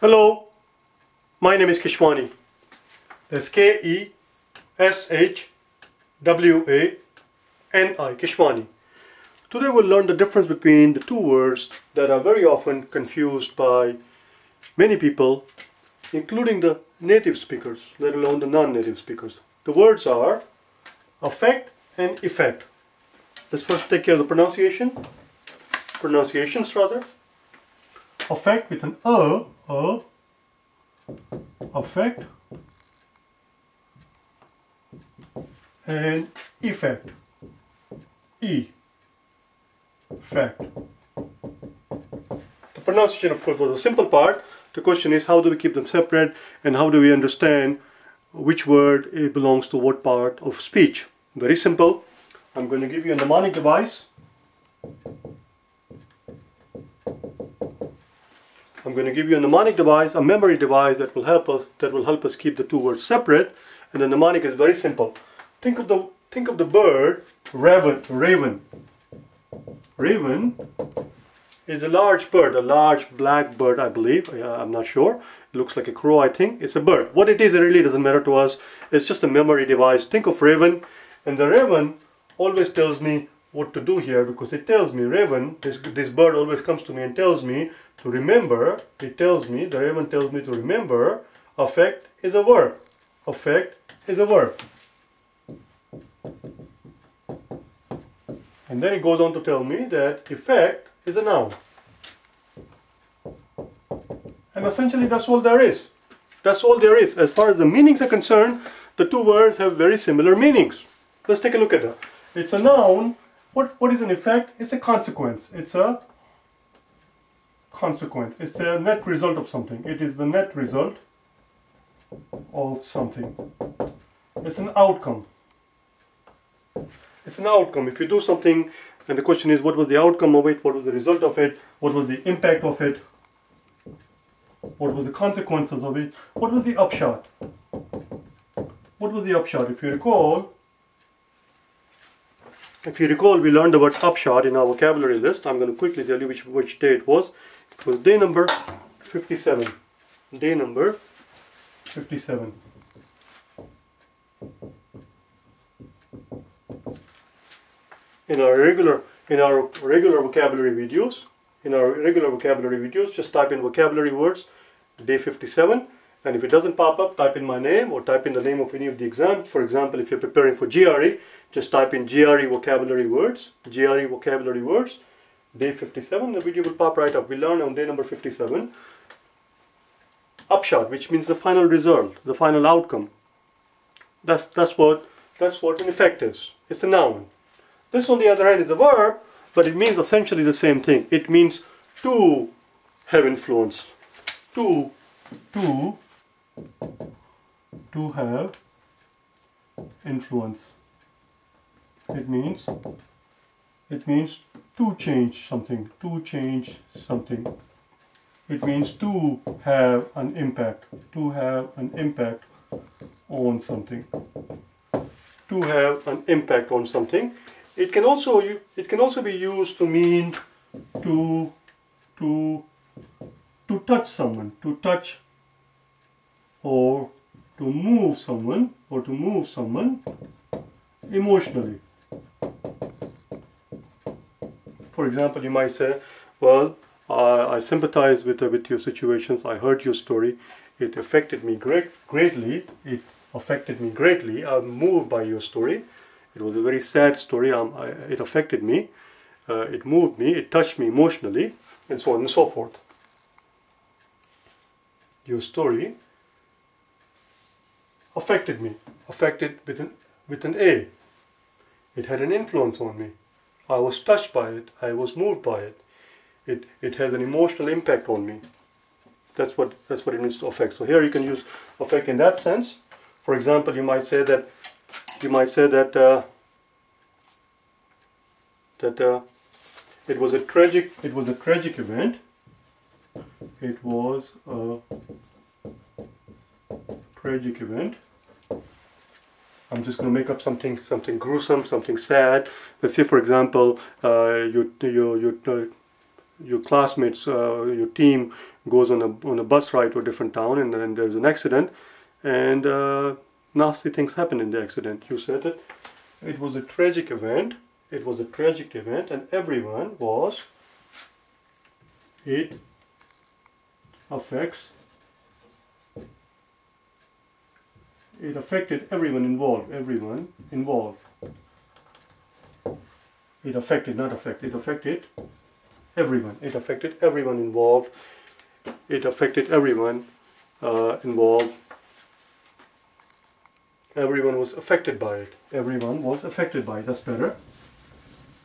Hello, my name is Keshwani. That's K-E-S-H-W-A-N-I, Keshwani. Today we'll learn the difference between the two words that are very often confused by many people, including the native speakers, let alone the non-native speakers. The words are affect and effect. Let's first take care of the pronunciation. Pronunciations rather. Affect with an A, A, affect and effect, E, effect. The pronunciation of course was a simple part. The question is how do we keep them separate and how do we understand which word it belongs to what part of speech. Very simple. I'm going to give you a mnemonic device. I'm going to give you a mnemonic device, a memory device that will help us that will help us keep the two words separate. And the mnemonic is very simple. Think of the think of the bird raven. Raven. Raven is a large bird, a large black bird, I believe. I'm not sure. It looks like a crow, I think. It's a bird. What it is, it really doesn't matter to us. It's just a memory device. Think of raven, and the raven always tells me what to do here because it tells me, raven, this, this bird always comes to me and tells me to remember. It tells me, the raven tells me to remember, affect is a verb. Affect is a verb. And then it goes on to tell me that effect is a noun. And essentially that's all there is. That's all there is. As far as the meanings are concerned, the two words have very similar meanings. Let's take a look at that. It's a noun. What, what is an effect? It's a consequence. It's a consequence. It's the net result of something. It is the net result of something. It's an outcome. It's an outcome. If you do something and the question is what was the outcome of it, what was the result of it, what was the impact of it, what was the consequences of it, what was the upshot. What was the upshot? If you recall, if you recall, we learned about upshot in our vocabulary list. I'm going to quickly tell you which, which day it was. It was day number 57. Day number 57. in our regular in our regular vocabulary videos in our regular vocabulary videos just type in vocabulary words day 57 and if it doesn't pop up type in my name or type in the name of any of the exams for example if you're preparing for GRE just type in GRE vocabulary words GRE vocabulary words day 57 the video will pop right up we learn on day number 57 upshot which means the final result the final outcome that's that's what that's what an effect is it's a noun this, on the other hand, is a verb, but it means essentially the same thing. It means to have influence. To, to, to have influence. It means, it means to change something, to change something. It means to have an impact, to have an impact on something. To have an impact on something. It can also it can also be used to mean to to to touch someone, to touch or to move someone or to move someone emotionally. For example, you might say, well, uh, I sympathize with, uh, with your situations. I heard your story. It affected me great, greatly. It affected me greatly. I'm moved by your story. It was a very sad story. Um, I, it affected me. Uh, it moved me. It touched me emotionally, and so on and so forth. Your story affected me. Affected with an with an A. It had an influence on me. I was touched by it. I was moved by it. It it had an emotional impact on me. That's what that's what it means to affect. So here you can use affect in that sense. For example, you might say that you might say that uh, that uh, it was a tragic it was a tragic event it was a tragic event I'm just going to make up something something gruesome something sad let's say for example uh, you you you uh, your classmates, uh, your team goes on a, on a bus ride to a different town and then there's an accident and uh, nasty things happen in the accident. You said it. It was a tragic event. It was a tragic event and everyone was, it affects, it affected everyone involved, everyone involved. It affected, not affected, it affected everyone. It affected everyone involved. It affected everyone uh, involved. Everyone was affected by it. Everyone was affected by it. That's better.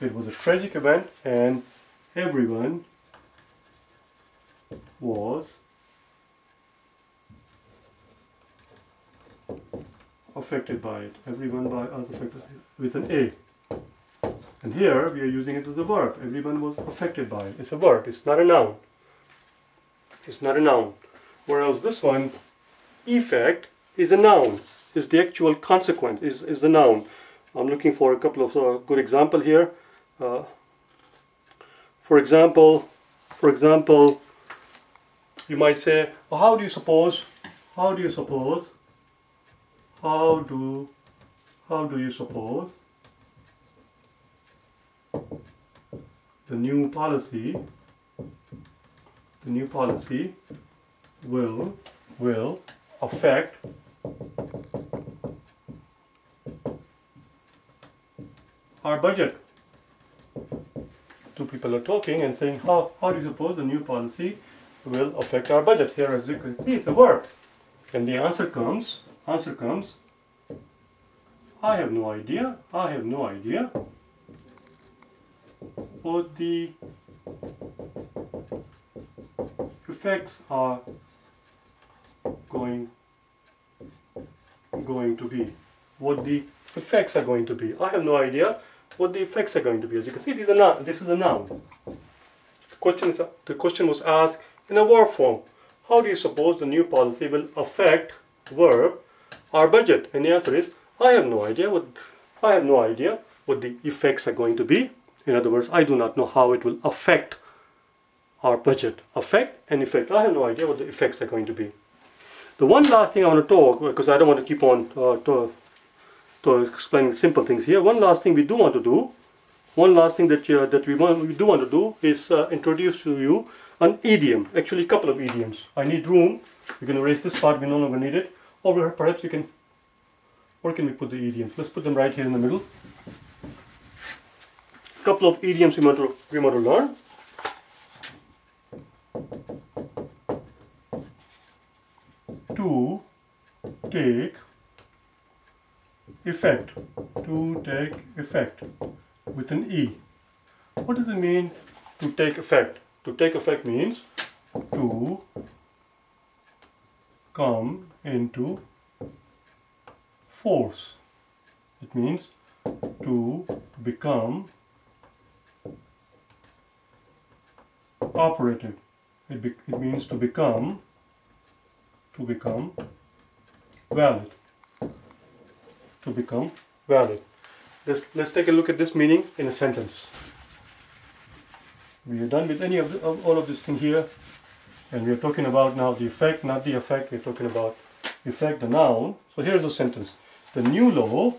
It was a tragic event and everyone was affected by it. Everyone by us affected with an A. And here we are using it as a verb. Everyone was affected by it. It's a verb, it's not a noun. It's not a noun. Whereas this one, effect, is a noun. Is the actual consequence, is, is the noun. I'm looking for a couple of uh, good example here. Uh, for example, for example, you might say, well, how do you suppose, how do you suppose, how do, how do you suppose the new policy the new policy will will affect our budget? Two people are talking and saying how, how do you suppose the new policy will affect our budget? Here as you can see it's a verb. And the answer comes answer comes I have no idea I have no idea what the effects are going going to be. What the effects are going to be. I have no idea what the effects are going to be. As you can see these are not this is a noun. The question is the question was asked in a verb form. How do you suppose the new policy will affect verb our budget and the answer is I have no idea what I have no idea what the effects are going to be in other words, I do not know how it will affect our budget. Affect and effect. I have no idea what the effects are going to be. The one last thing I want to talk, because I don't want to keep on uh, to, to explaining simple things here. One last thing we do want to do, one last thing that, uh, that we, want, we do want to do is uh, introduce to you an idiom. Actually, a couple of idioms. I need room. We're going to erase this part. We no longer need it. Or perhaps we can, where can we put the idioms? Let's put them right here in the middle A couple of idioms we want to, we want to learn. To take effect. To take effect with an E. What does it mean to take effect? To take effect means to come into force. It means to become operative. It, be, it means to become, to become valid. To become valid. Let's, let's take a look at this meaning in a sentence. We are done with any of, the, of all of this thing here and we are talking about now the effect, not the effect, we're talking about effect, the noun. So here's a sentence. The new law,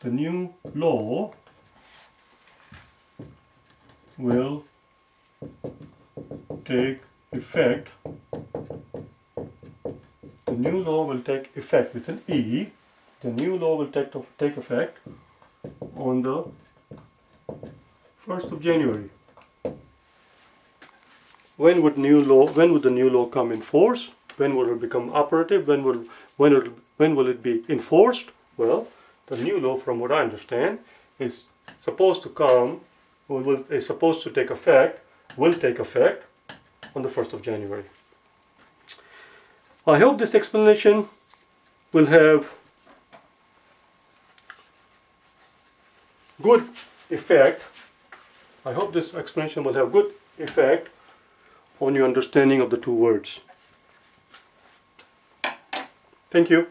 the new law will take effect the new law will take effect with an E the new law will take, take effect on the 1st of January when would new law when would the new law come in force when will it become operative when will when will when will it be enforced well the new law from what I understand is supposed to come will, is supposed to take effect, will take effect on the 1st of January. I hope this explanation will have good effect. I hope this explanation will have good effect on your understanding of the two words. Thank you.